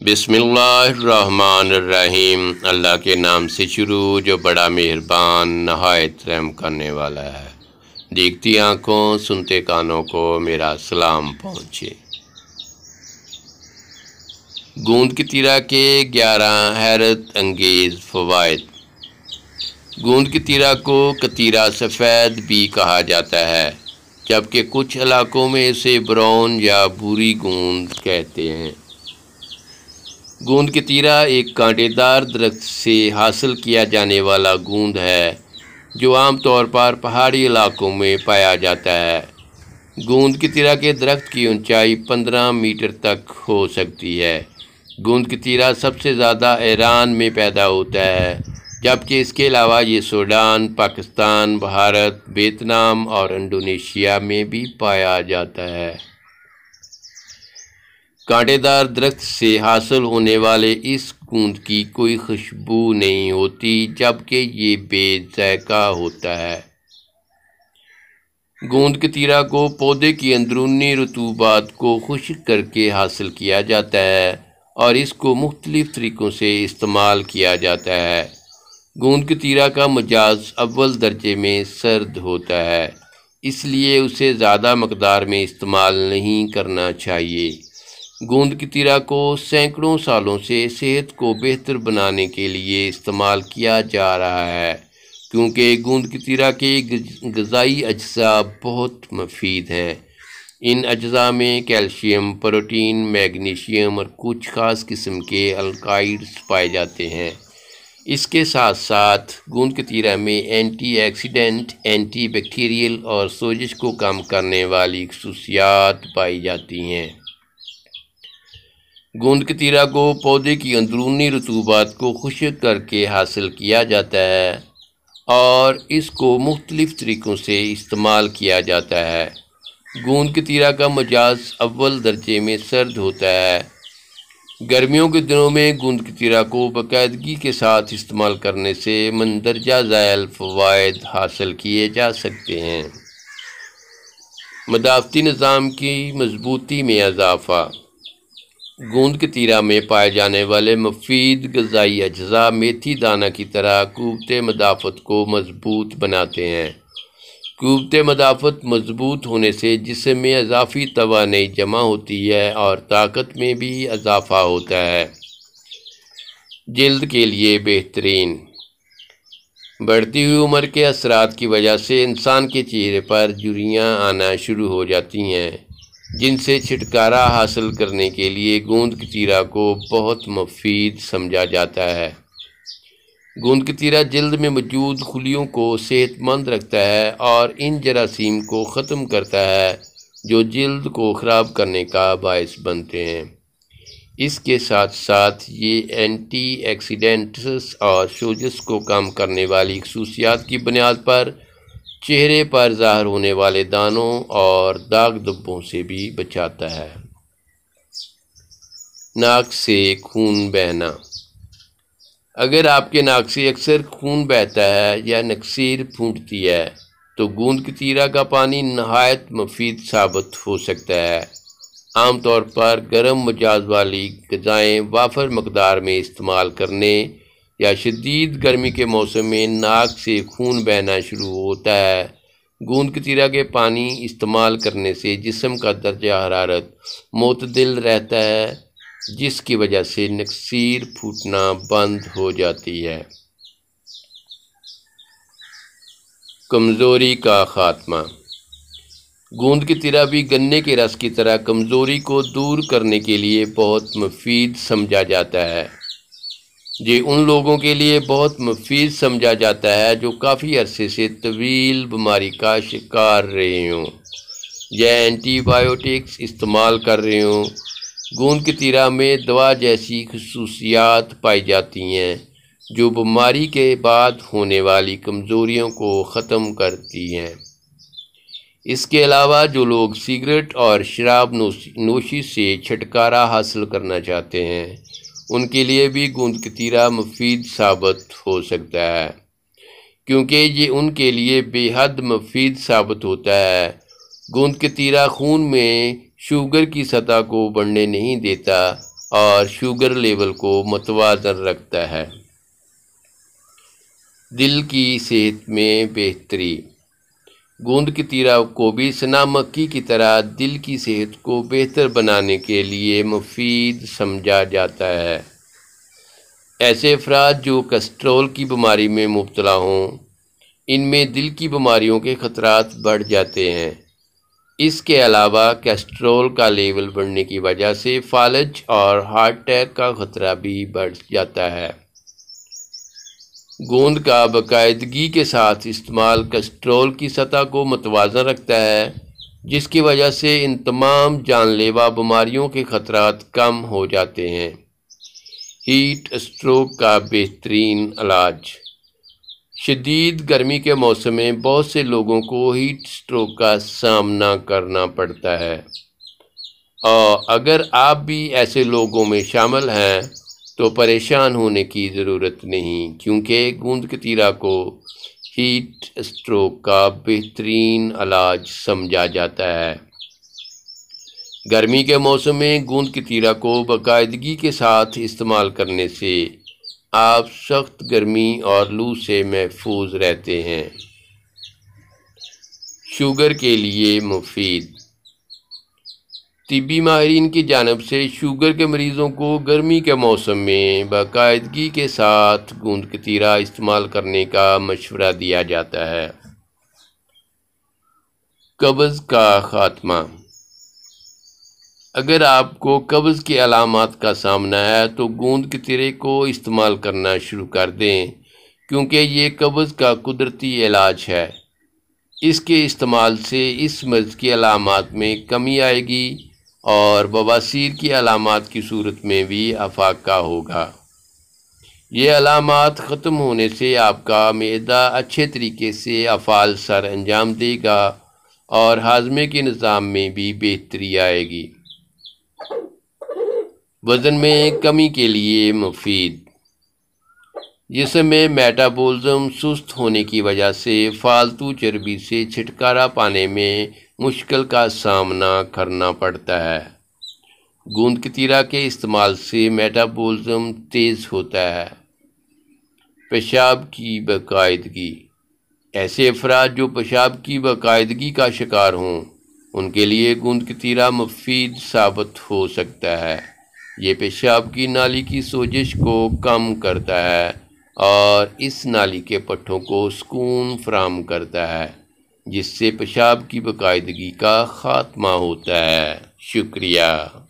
बिस्मिल्लाहिर्रहमानिर्रहीम। अल्लाह के नाम से शुरू जो बड़ा मेहरबान, नहायत, रहम करने वाला है। देखती आँखों, सुनते कानों को मेरा सलाम पहुँचे। गूंद की तीरा के ग्यारह हैरत अंगेज़ फ़वाद गूंद की तीरा को कतीरा सफ़ेद भी कहा जाता है, जबकि कुछ इलाकों में इसे ब्राउन या भूरी गूंद कहते हैं। गूंद के तीरा एक कांटेदार दरख्त से हासिल किया जाने वाला गूंद है, जो आमतौर पर पहाड़ी इलाकों में पाया जाता है। गूंद की तीरा के दरख्त की ऊंचाई 15 मीटर तक हो सकती है। गूंद की तीरा सबसे ज़्यादा ईरान में पैदा होता है, जबकि इसके अलावा ये सूडान, पाकिस्तान, भारत, वियतनाम और इंडोनेशिया में भी पाया जाता है। कांटेदार दरख्त से हासिल होने वाले इस गूंद की कोई खुशबू नहीं होती, जबकि ये बेजायका होता है। गूंद के तीरा को पौधे की अंदरूनी रतूबात को खुश्क करके हासिल किया जाता है और इसको मुख्तलिफ़ तरीक़ों से इस्तेमाल किया जाता है। गूंद के तीरा का मजाज अव्वल दर्जे में सर्द होता है, इसलिए उसे ज़्यादा मकदार में इस्तेमाल नहीं करना चाहिए। गूंद की तीरा को सैकड़ों सालों से सेहत को बेहतर बनाने के लिए इस्तेमाल किया जा रहा है, क्योंकि गूंद की तीरा के गज़ाई अज्जा बहुत मफीद हैं। इन अज्जा में कैल्शियम, प्रोटीन, मैग्नीशियम और कुछ ख़ास किस्म के अल्काइड्स पाए जाते हैं। इसके साथ साथ गूंद के तीरा में एंटीऑक्सीडेंट एंटी बैक्टीरियल और सोजिश को कम करने वाली खसूसियात पाई जाती हैं। गूंद के तीरा को, पौधे की अंदरूनी रतूबात को खुशक करके हासिल किया जाता है और इसको मुख्तलिफ़ तरीक़ों से इस्तेमाल किया जाता है। गूंद के तीरा का मजाज अव्वल दर्जे में सर्द होता है। गर्मियों के दिनों में गूंद की तीरा को बाकायदगी के साथ इस्तेमाल करने से मंदरजा ज़ैल फ़वाद हासिल किए जा सकते हैं। मदाफ़ती निज़ाम की मजबूती में इजाफ़ा गूंद के तीरा में पाए जाने वाले मुफीद गज़ाई अज्जा मेथी दाना की तरह कुत मदाफ़त को मज़बूत बनाते हैं। कुत मदाफ़त मज़बूत होने से जिसम में अजाफ़ी तोानाई जमा होती है और ताकत में भी अजाफ़ा होता है। जल्द के लिए बेहतरीन। बढ़ती हुई उम्र के असरात की वजह से इंसान के चेहरे पर जुरियाँ आना शुरू हो जाती हैं। जिनसे छुटकारा हासिल करने के लिए गूंद की तीरा को बहुत मुफीद समझा जाता है। गूंद की तीरा जल्द में मौजूद खुलियों को सेहतमंद रखता है और इन जरासीम को ख़त्म करता है, जो जल्द को ख़राब करने का बायस बनते हैं। इसके साथ साथ ये एंटी एक्सीडेंट्स और सोजस को कम करने वाली खसूसियात की बुनियाद पर चेहरे पर ज़ाहिर होने वाले दानों और दाग धब्बों से भी बचाता है। नाक से खून बहना। अगर आपके नाक से अक्सर खून बहता है या नक्सीर फूटती है तो गूंद की तीरा का पानी नहायत मुफीद साबित हो सकता है। आमतौर पर गर्म मजाज वाली गज़ाएँ वाफर मकदार में इस्तेमाल करने या शदीद गर्मी के मौसम में नाक से खून बहना शुरू होता है। गूंद कतीरा के पानी इस्तेमाल करने से जिसम का दर्जा हरारत मतदिल रहता है, जिसकी वजह से नक्सीर फूटना बंद हो जाती है। कमज़ोरी का ख़ात्मा। गूंद की तिरा भी गन्ने के रस की तरह कमज़ोरी को दूर करने के लिए बहुत मुफीद समझा जाता है। ये उन लोगों के लिए बहुत मुफीद समझा जाता है जो काफ़ी अरसे से तवील बीमारी का शिकार रहे हों। या एंटीबायोटिक्स इस्तेमाल कर रहे हों। गूंद की तीरा में दवा जैसी खसूसियात पाई जाती हैं, जो बीमारी के बाद होने वाली कमज़ोरियों को ख़त्म करती हैं। इसके अलावा जो लोग सिगरेट और शराब नोशी से छुटकारा हासिल करना चाहते हैं उनके लिए भी गूंद कतीरा मुफीद साबित हो सकता है, क्योंकि ये उनके लिए बेहद मुफीद साबित होता है। गूंद कतीरा खून में शुगर की सतह को बढ़ने नहीं देता और शुगर लेवल को मतवाजन रखता है। दिल की सेहत में बेहतरी। गोंद की तीरा को भी सना मक्की की तरह दिल की सेहत को बेहतर बनाने के लिए मुफीद समझा जाता है। ऐसे अफराद जो कस्ट्रोल की बीमारी में मुबतला हों, इनमें दिल की बीमारियों के ख़तरात बढ़ जाते हैं। इसके अलावा कैस्ट्रोल का लेवल बढ़ने की वजह से फालज और हार्ट अटैक का ख़तरा भी बढ़ जाता है। गोंद का बाकायदगी के साथ इस्तेमाल कस्ट्रोल की सतह को मतवाजन रखता है, जिसकी वजह से इन तमाम जानलेवा बीमारियों के ख़तरात कम हो जाते हैं। हीट स्ट्रोक का बेहतरीन इलाज। शदीद गर्मी के मौसम में बहुत से लोगों को हीट स्ट्रोक का सामना करना पड़ता है। और अगर आप भी ऐसे लोगों में शामिल हैं तो परेशान होने की ज़रूरत नहीं, क्योंकि गूंद कतीरा को हीट स्ट्रोक का बेहतरीन इलाज समझा जाता है। गर्मी के मौसम में गूंद कतीरा को बाकायदगी के साथ इस्तेमाल करने से आप सख्त गर्मी और लू से महफूज रहते हैं। शुगर के लिए मुफीद। तिबी माहरीन की जानब से शुगर के मरीज़ों को गर्मी के मौसम में बाकायदगी के साथ गूंद कतीरा इस्तेमाल करने का मशवरा दिया जाता है। कब्ज़ का ख़ात्मा। अगर आपको कब्ज़ के अलामत का सामना है तो गूंद कतीरे को इस्तेमाल करना शुरू कर दें, क्योंकि ये कब्ज़ का कुदरती इलाज है। इसके इस्तेमाल से इस मर्ज़ की अलामत में कमी आएगी और बवासीर की अलामत की सूरत में भी अफाका होगा। ये अलामत ख़त्म होने से आपका मैदा अच्छे तरीके से अफ़ाल सर अंजाम देगा और हाजमे के निज़ाम में भी बेहतरी आएगी। वज़न में कमी के लिए मुफीद। जिसमें मेटाबॉलिज्म सुस्त होने की वजह से फालतू चर्बी से छुटकारा पाने में मुश्किल का सामना करना पड़ता है। गूंद कतीरा के इस्तेमाल से मेटाबॉलिज्म तेज़ होता है। पेशाब की बाकायदगी। ऐसे अफराद जो पेशाब की बाकायदगी का शिकार हों, उनके लिए गूंद कतीरा मुफीद साबित हो सकता है। ये पेशाब की नाली की सोजिश को कम करता है। और इस नाली के पट्ठों को सुकून फ्राहम करता है, जिससे पेशाब की बाकायदगी का ख़ात्मा होता है। शुक्रिया।